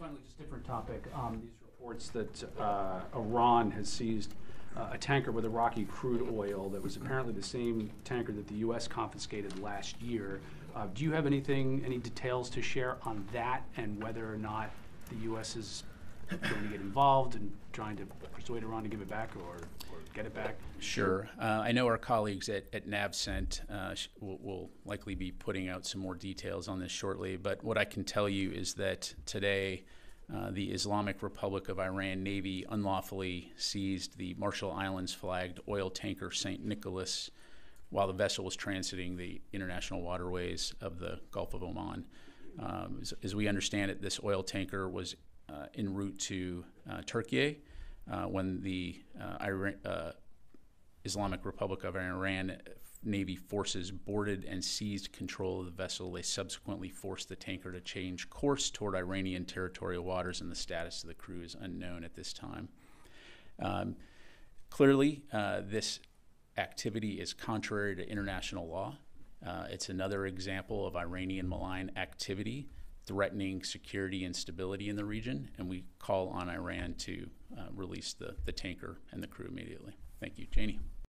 finally, just a different topic. Um, these reports that uh, Iran has seized uh, a tanker with Iraqi crude oil that was apparently the same tanker that the U.S. confiscated last year. Uh, do you have anything, any details to share on that and whether or not the U.S. is going to get involved and trying to persuade Iran to give it back or, or get it back? Sure. Uh, I know our colleagues at, at NavCent uh, sh- will, will likely be putting out some more details on this shortly, but what I can tell you is that today uh, the Islamic Republic of Iran Navy unlawfully seized the Marshall Islands flagged oil tanker St. Nicholas while the vessel was transiting the international waterways of the Gulf of Oman. Um, as, as we understand it, this oil tanker was en route to uh, Turkey uh, when the uh, Iran, uh, Islamic Republic of Iran Navy forces boarded and seized control of the vessel. They subsequently forced the tanker to change course toward Iranian territorial waters, and the status of the crew is unknown at this time. Um, clearly, uh, this activity is contrary to international law. Uh, it's another example of Iranian malign activity threatening security and stability in the region, and we call on Iran to uh, release the, the tanker and the crew immediately. Thank you. Janie.